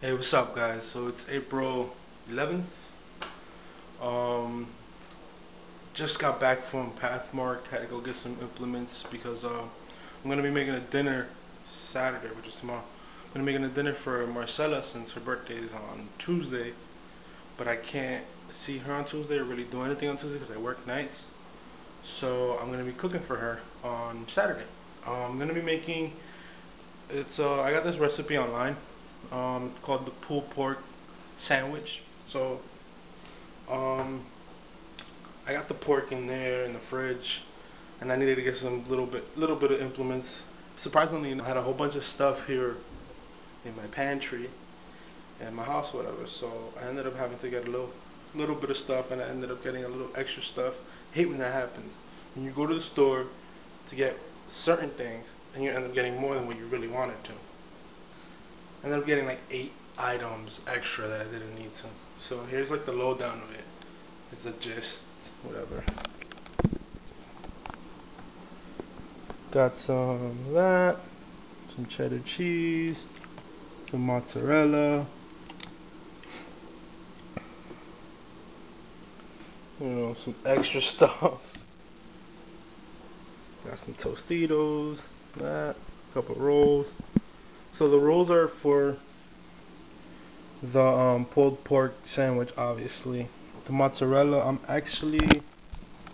Hey, what's up, guys? So it's April 11th. Um, just got back from Pathmark. Had to go get some implements because uh, I'm gonna be making a dinner Saturday, which is tomorrow. I'm gonna be making a dinner for Marcela since her birthday is on Tuesday, but I can't see her on Tuesday or really do anything on Tuesday because I work nights. So I'm gonna be cooking for her on Saturday. Um, I'm gonna be making. It's uh, I got this recipe online um, it's called the pulled pork sandwich. So, um, I got the pork in there in the fridge, and I needed to get some little bit, little bit of implements. Surprisingly, I had a whole bunch of stuff here in my pantry, in my house, whatever. So I ended up having to get a little, little bit of stuff, and I ended up getting a little extra stuff. I hate when that happens. When you go to the store to get certain things, and you end up getting more than what you really wanted to. Ended up getting like eight items extra that I didn't need to. So here's like the lowdown of it. It's the gist, whatever. Got some of that, some cheddar cheese, some mozzarella, you know, some extra stuff. Got some Tostitos, that, a couple rolls. So the rolls are for the um, pulled pork sandwich, obviously. The mozzarella, I'm actually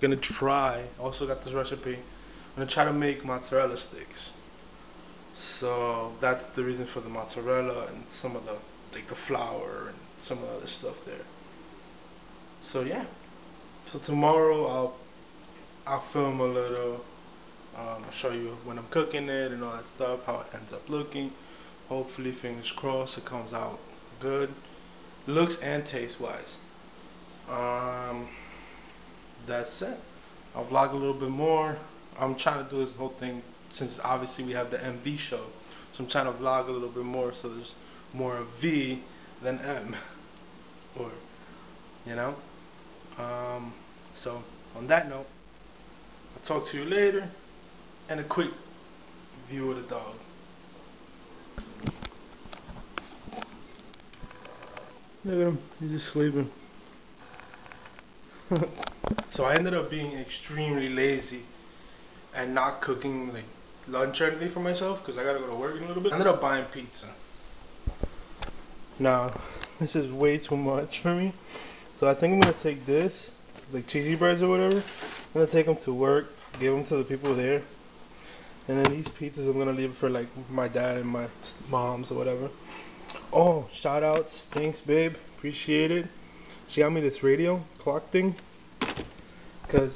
gonna try. Also got this recipe. I'm gonna try to make mozzarella sticks. So that's the reason for the mozzarella and some of the like the flour and some of the other stuff there. So yeah. So tomorrow I'll I'll film a little. Um, I'll show you when I'm cooking it and all that stuff, how it ends up looking hopefully fingers crossed it comes out good. Looks and taste wise um, that's it. I'll vlog a little bit more. I'm trying to do this whole thing since obviously we have the MV show. So I'm trying to vlog a little bit more so there's more of V than M. Or you know? Um, so on that note I'll talk to you later. And a quick view of the dog Look at him, he's just sleeping. so I ended up being extremely lazy and not cooking like lunch or anything for myself because I gotta go to work in a little bit. I ended up buying pizza. Now, this is way too much for me. So I think I'm gonna take this, like cheesy breads or whatever. I'm gonna take them to work, give them to the people there. And then these pizzas I'm gonna leave for like my dad and my mom's or whatever. Oh, shout outs. Thanks, babe. Appreciate it. She got me this radio clock thing. Because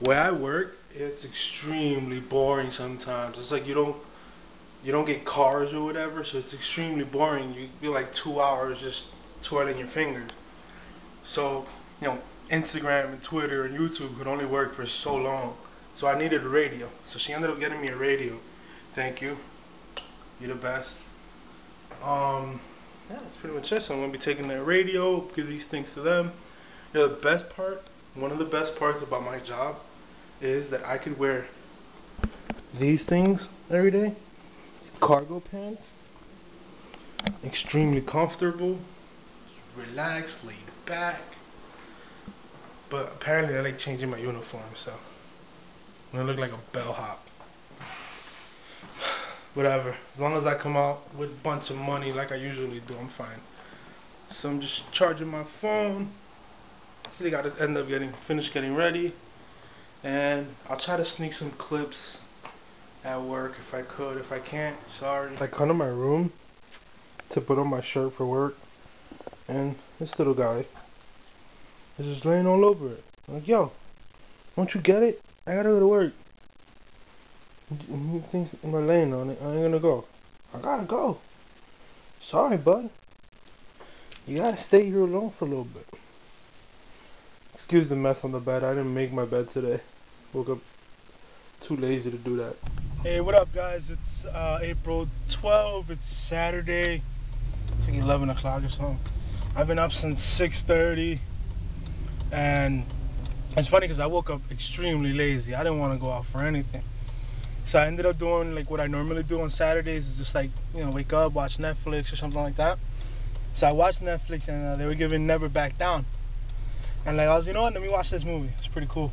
where I work, it's extremely boring sometimes. It's like you don't you don't get cars or whatever, so it's extremely boring. You be like two hours just twirling your fingers. So, you know, Instagram and Twitter and YouTube could only work for so long. So I needed a radio. So she ended up getting me a radio. Thank you. You're the best. Um, yeah, that's pretty much it. So I'm going to be taking that radio, give these things to them. You know, the best part, one of the best parts about my job is that I could wear these things every day. It's cargo pants. Extremely comfortable. Relaxed, laid back. But apparently I like changing my uniform, so I'm going to look like a bellhop whatever. As long as I come out with a bunch of money like I usually do, I'm fine. So I'm just charging my phone. They got to end up getting finished getting ready, and I'll try to sneak some clips at work if I could. If I can't, sorry. I come to my room to put on my shirt for work, and this little guy is just laying all over it. I'm like, yo, won't you get it? I gotta go to work. He thinks laying on it. I ain't gonna go. I gotta go. Sorry, bud. You gotta stay here alone for a little bit. Excuse the mess on the bed. I didn't make my bed today. Woke up too lazy to do that. Hey, what up, guys? It's uh, April 12th. It's Saturday. It's like 11 o'clock or something. I've been up since 6:30, and it's funny because I woke up extremely lazy. I didn't want to go out for anything. So I ended up doing like what I normally do on Saturdays is just like you know wake up, watch Netflix or something like that. So I watched Netflix and uh, they were giving Never Back Down, and like I was you know what let me watch this movie. It's pretty cool.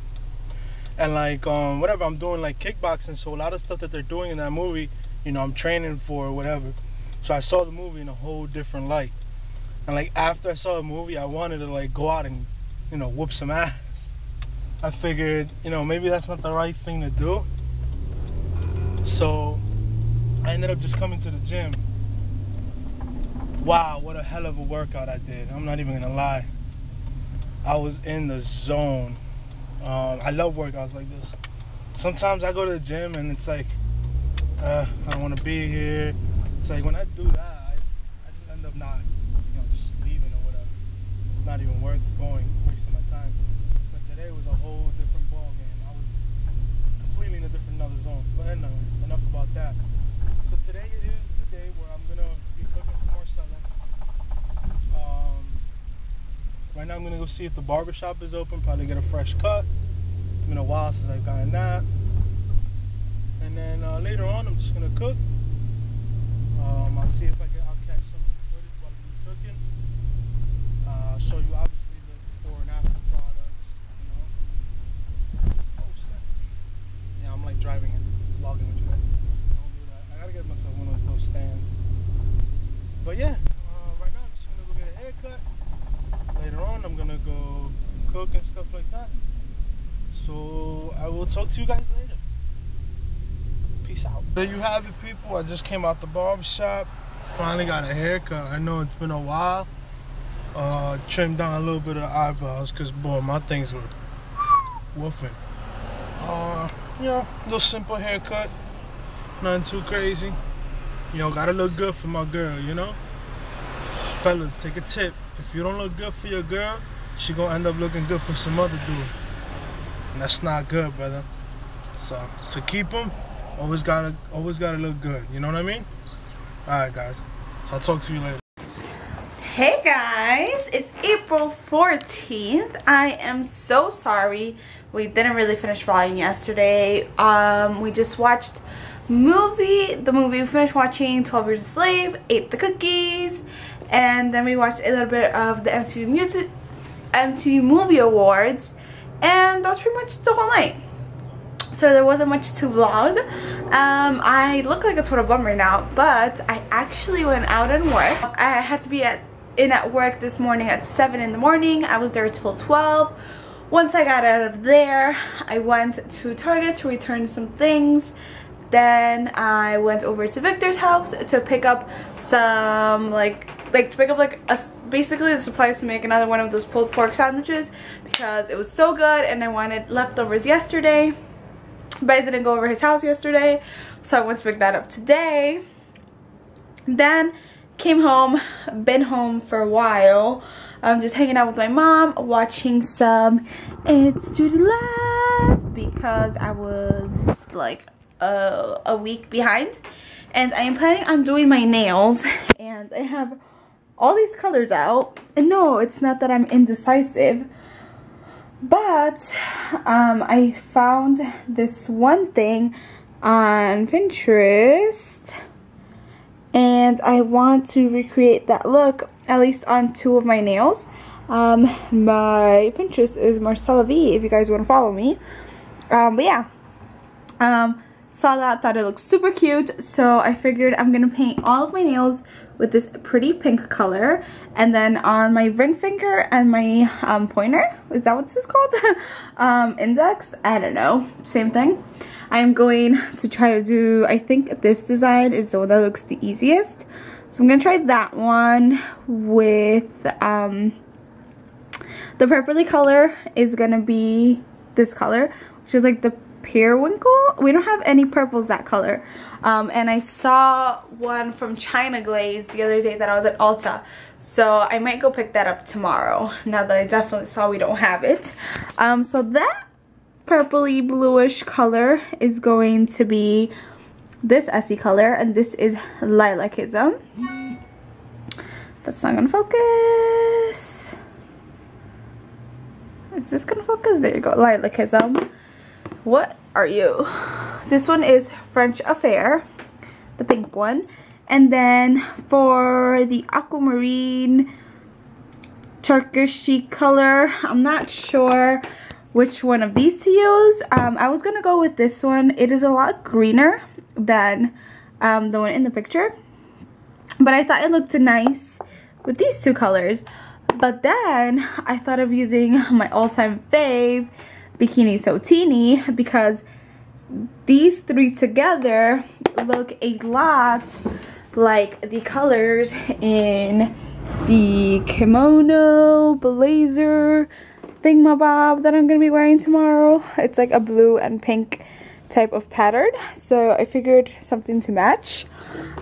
And like um whatever I'm doing like kickboxing, so a lot of stuff that they're doing in that movie, you know I'm training for or whatever. So I saw the movie in a whole different light. And like after I saw the movie, I wanted to like go out and you know whoop some ass. I figured you know maybe that's not the right thing to do. So I ended up just coming to the gym. Wow, what a hell of a workout I did. I'm not even gonna lie. I was in the zone. Um, I love workouts like this. Sometimes I go to the gym and it's like, uh, I don't want to be here. It's like when I do that, I, I just end up not, you know, just leaving or whatever. It's not even worth going, wasting my time. But today was a whole different ball game. I was completely in a different another zone. But anyway, enough about that. So today it is the day where I'm gonna be cooking. Um, right now I'm gonna go see if the barbershop is open. Probably get a fresh cut. It's been a while since I've gotten that. And then uh, later on, I'm just gonna cook. Um, I'll see if I can. I'll catch some footage while I'm cooking. Uh, I'll show you obviously the before and after products. You know. Oh snap! Yeah, I'm like driving and vlogging with you guys. Don't do that. I gotta get myself one of those stands. But yeah, uh, right now I'm just gonna go get a haircut. Later on, I'm gonna go cook and stuff like that. So I will talk to you guys later. Peace out. There you have it, people. I just came out the barber shop. Finally got a haircut. I know it's been a while. Uh, trimmed down a little bit of eyebrows because, boy, my things were woofing. Uh, you know, little simple haircut. Nothing too crazy. You know, gotta look good for my girl, you know? Fellas, take a tip. If you don't look good for your girl, she gonna end up looking good for some other dude. And that's not good, brother. So, to keep them, always gotta, always gotta look good. You know what I mean? Alright, guys. So I'll talk to you later. Hey guys, it's April 14th. I am so sorry we didn't really finish vlogging yesterday. Um, we just watched movie, the movie we finished watching 12 Years a Slave, ate the cookies, and then we watched a little bit of the MTV Music, MTV Movie Awards, and that was pretty much the whole night. So there wasn't much to vlog. Um, I look like a total bum right now, but I actually went out and worked. I had to be at in at work this morning at 7 in the morning. I was there till 12. Once I got out of there, I went to Target to return some things. Then I went over to Victor's house to pick up some like like to pick up like a, basically the supplies to make another one of those pulled pork sandwiches because it was so good and I wanted leftovers yesterday. But I didn't go over his house yesterday so I went to pick that up today. Then came home been home for a while. I'm just hanging out with my mom watching some It's Judy Life because I was like a, a week behind. And I am planning on doing my nails. And I have all these colors out and no it's not that I'm indecisive but um, I found this one thing on Pinterest and I want to recreate that look at least on two of my nails. Um, my Pinterest is Marcela V if you guys want to follow me. Um, but yeah, um, saw that, thought it looked super cute, so I figured I'm going to paint all of my nails with this pretty pink color. And then on my ring finger and my um, pointer, is that what this is called? um, index? I don't know, same thing. I'm going to try to do, I think this design is the one that looks the easiest. So I'm going to try that one with, um, the purpley color is going to be this color, which is like the periwinkle. We don't have any purples that color. Um, and I saw one from China Glaze the other day that I was at Ulta. So I might go pick that up tomorrow now that I definitely saw we don't have it. Um, so that purpley bluish color is going to be this Essie color and this is Lilacism. That's not to focus. Is this to focus? There you go. Lilacism. What are you? this one is French Affair, the pink one. And then for the aquamarine Turkishy color, I'm not sure which one of these to use. Um, I was going to go with this one. It is a lot greener than um, the one in the picture. But I thought it looked nice with these two colors. But then I thought of using my all-time fave, Bikini So Teeny, because these three together look a lot like the colors in the kimono blazer thingamabob that I'm going to be wearing tomorrow. It's like a blue and pink type of pattern. So I figured something to match.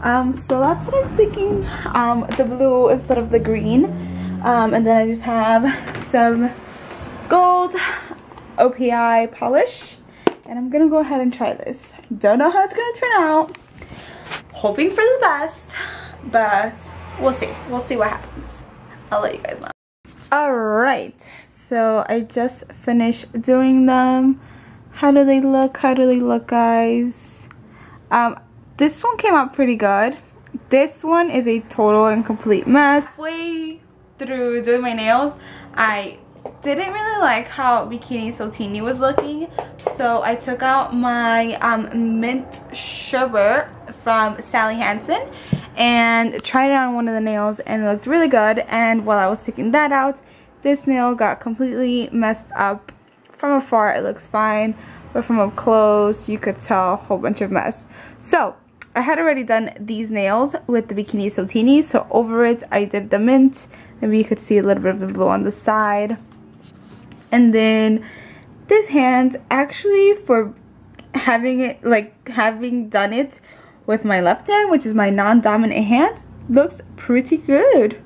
Um, so that's what I'm thinking. Um, the blue instead of the green. Um, and then I just have some gold OPI polish. And I'm going to go ahead and try this. Don't know how it's going to turn out. Hoping for the best. But we'll see. We'll see what happens. I'll let you guys know. Alright. So I just finished doing them. How do they look? How do they look, guys? Um, this one came out pretty good. This one is a total and complete mess. Halfway through doing my nails, I didn't really like how Bikini So Teeny was looking. So I took out my um, mint sugar from Sally Hansen and tried it on one of the nails and it looked really good. And while I was taking that out, this nail got completely messed up. From afar it looks fine, but from up close you could tell a whole bunch of mess. So I had already done these nails with the Bikini So Teeny, so over it I did the mint. Maybe you could see a little bit of the blue on the side. And then this hand, actually for having it, like having done it with my left hand, which is my non-dominant hand, looks pretty good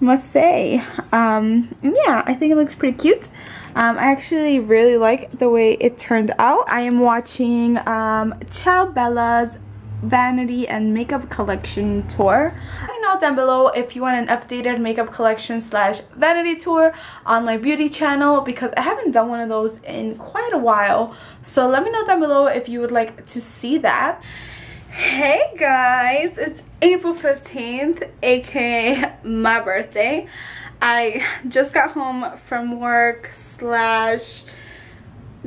must say. Um, yeah, I think it looks pretty cute. Um, I actually really like the way it turned out. I am watching um, Ciao Bella's vanity and makeup collection tour. Know down below if you want an updated makeup collection slash vanity tour on my beauty channel because I haven't done one of those in quite a while. So let me know down below if you would like to see that. Hey guys, it's April 15th, aka my birthday. I just got home from work slash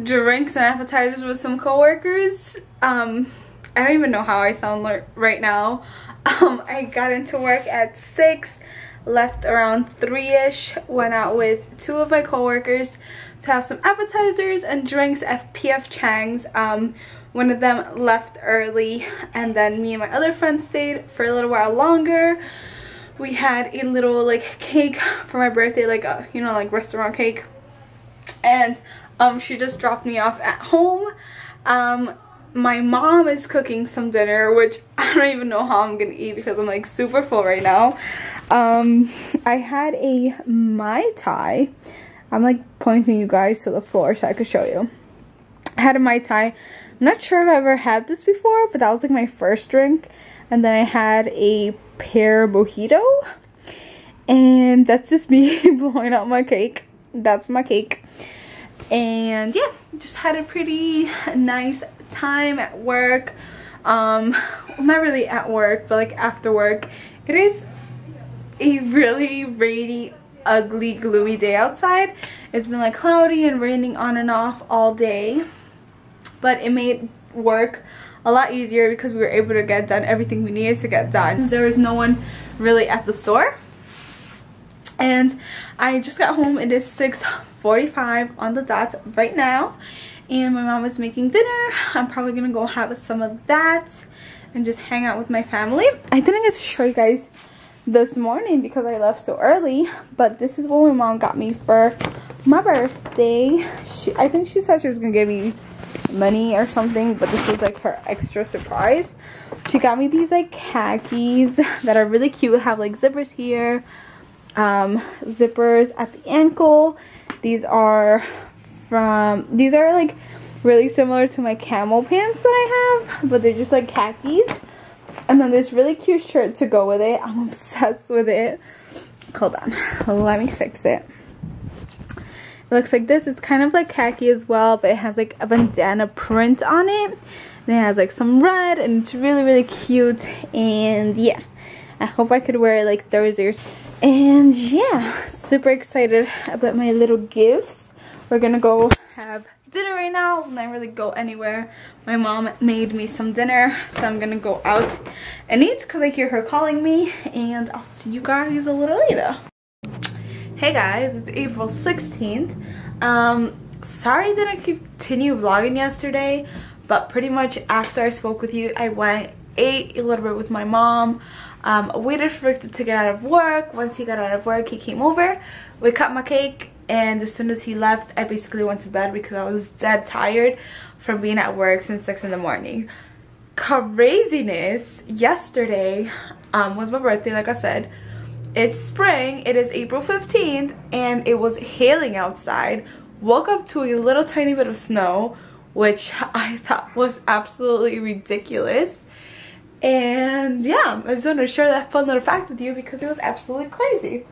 drinks and appetizers with some coworkers. Um, I don't even know how I sound right now. Um, I got into work at 6, left around 3ish, went out with two of my coworkers to have some appetizers and drinks at PF Chang's. Um, one of them left early and then me and my other friend stayed for a little while longer. We had a little like cake for my birthday, like a, you know, like restaurant cake. And um, she just dropped me off at home. Um, my mom is cooking some dinner, which I don't even know how I'm gonna eat because I'm like super full right now. Um, I had a Mai Tai. I'm like pointing you guys to the floor so I could show you. I had a Mai Tai I'm not sure if I've ever had this before, but that was like my first drink. And then I had a pear mojito. And that's just me blowing out my cake. That's my cake. And yeah, just had a pretty nice time at work. Um, not really at work, but like after work. It is a really rainy, ugly, gloomy day outside. It's been like cloudy and raining on and off all day but it made work a lot easier because we were able to get done everything we needed to get done. There was no one really at the store. And I just got home. It is 6.45 on the dot right now. And my mom is making dinner. I'm probably to go have some of that and just hang out with my family. I didn't get to show you guys this morning because I left so early. But this is what my mom got me for my birthday. She, I think she said she was to give me money or something but this was like her extra surprise she got me these like khakis that are really cute have like zippers here um, zippers at the ankle these are from these are like really similar to my camel pants that I have but they're just like khakis and then this really cute shirt to go with it I'm obsessed with it hold on let me fix it It looks like this. It's kind of like khaki as well, but it has like a bandana print on it. And it has like some red and it's really, really cute. And yeah, I hope I could wear it like Thursdays. And yeah, super excited about my little gifts. We're gonna go have dinner right now and I really go anywhere. My mom made me some dinner, so I'm gonna go out and eat because I hear her calling me and I'll see you guys a little later. Hey guys, it's April 16th. Um, sorry I didn't continue vlogging yesterday, but pretty much after I spoke with you, I went, ate a little bit with my mom, um, waited for Victor to get out of work. Once he got out of work, he came over. We cut my cake, and as soon as he left, I basically went to bed because I was dead tired from being at work since 6 in the morning. Craziness! Yesterday um, was my birthday, like I said. It's spring, it is April 15th, and it was hailing outside. Woke up to a little tiny bit of snow, which I thought was absolutely ridiculous and yeah, I just wanted to share that fun little fact with you because it was absolutely crazy.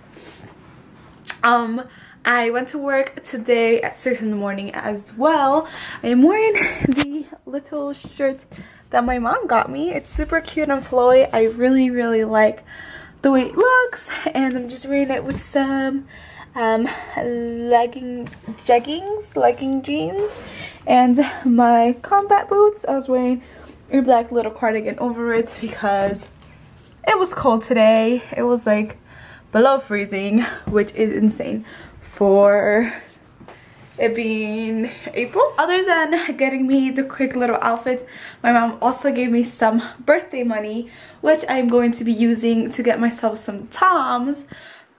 Um, I went to work today at 6 in the morning as well. I am wearing the little shirt that my mom got me. It's super cute and flowy. I really, really like the way it looks. And I'm just wearing it with some um, legging, jeggings, legging jeans. And my combat boots. I was wearing a black little cardigan over it because it was cold today. It was like below freezing, which is insane for it being April. Other than getting me the quick little outfit, my mom also gave me some birthday money, which I'm going to be using to get myself some Toms.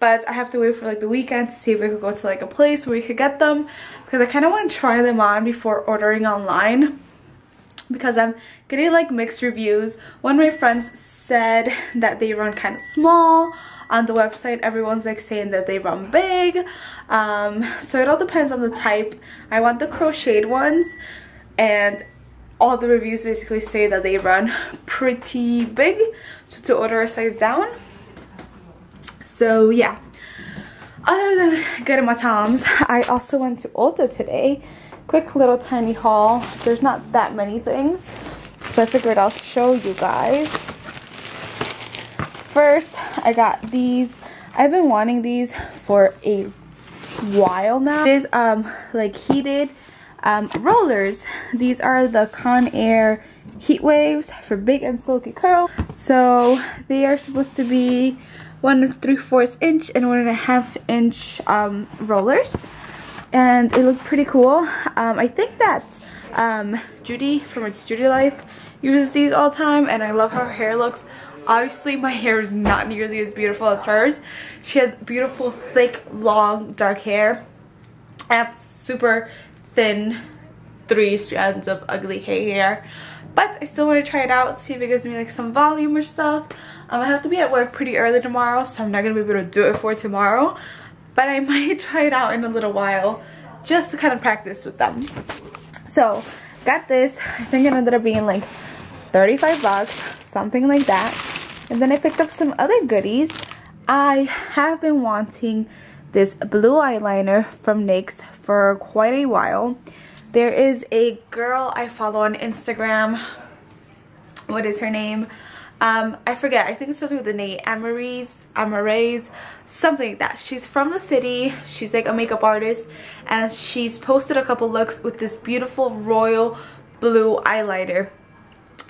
But I have to wait for like the weekend to see if we could go to like a place where we could get them because I kind of want to try them on before ordering online because I'm getting like mixed reviews. One of my friends said that they run kind of small on the website everyone's like saying that they run big. Um, so it all depends on the type. I want the crocheted ones and all the reviews basically say that they run pretty big. So to order a size down. So yeah. Other than getting my toms i also went to ulta today. Quick little tiny haul. There's not that many things, so I figured I'll show you guys. First, I got these. I've been wanting these for a while now. It is um like heated um, rollers. These are the Conair heat waves for big and silky curl. So they are supposed to be one and three fourths inch and one and a half inch um, rollers and it looked pretty cool. Um, I think that um, Judy from It's Judy Life uses these all the time and I love how her hair looks. Obviously my hair is not nearly as beautiful as hers. She has beautiful, thick, long, dark hair. I have super thin three strands of ugly hair. But I still want to try it out, see if it gives me like some volume or stuff. Um, I have to be at work pretty early tomorrow, so I'm not going to be able to do it for tomorrow but I might try it out in a little while just to kind of practice with them. So, got this. I think it ended up being like 35 bucks, something like that. And then I picked up some other goodies. I have been wanting this blue eyeliner from NYX for quite a while. There is a girl I follow on Instagram. What is her name? Um, I forget. I think it's something with the name Amarise, Amarise, something like that. She's from the city. She's like a makeup artist, and she's posted a couple looks with this beautiful royal blue eyeliner.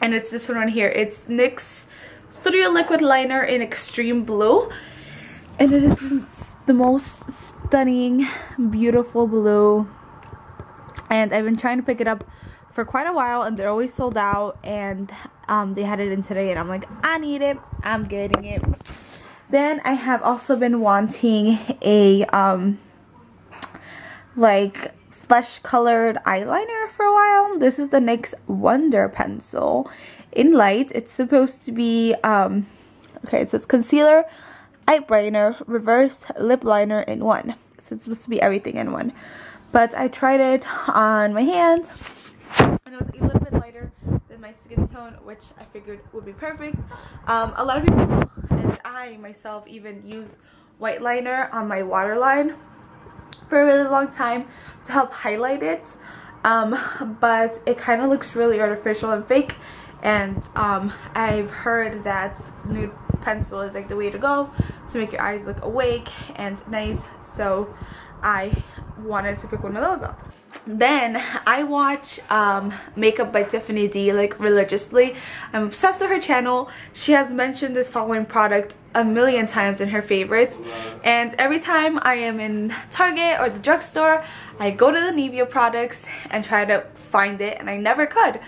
And it's this one right here. It's NYX Studio Liquid Liner in Extreme Blue. And it is the most stunning, beautiful blue. And I've been trying to pick it up for quite a while and they're always sold out and um, they had it in today and I'm like I need it I'm getting it then I have also been wanting a um, like flesh colored eyeliner for a while. This is the NYX Wonder Pencil. In light it's supposed to be um, okay it says concealer eyeliner reverse lip liner in one. So it's supposed to be everything in one. But I tried it on my hand and it was a little bit lighter than my skin tone which I figured would be perfect. Um, a lot of people and I myself even use white liner on my waterline for a really long time to help highlight it. Um, but it kind of looks really artificial and fake. And um, I've heard that nude pencil is like the way to go to make your eyes look awake and nice. So I wanted to pick one of those up then I watch um, Makeup by Tiffany D like religiously. I'm obsessed with her channel. She has mentioned this following product a million times in her favorites. And every time I am in Target or the drugstore I go to the Nivea products and try to find it and I never could.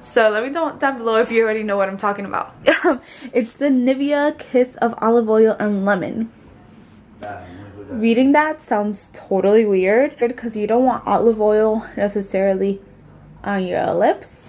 So let me know down below if you already know what I'm talking about. It's the Nivea Kiss of Olive Oil and Lemon reading that sounds totally weird because you don't want olive oil necessarily on your lips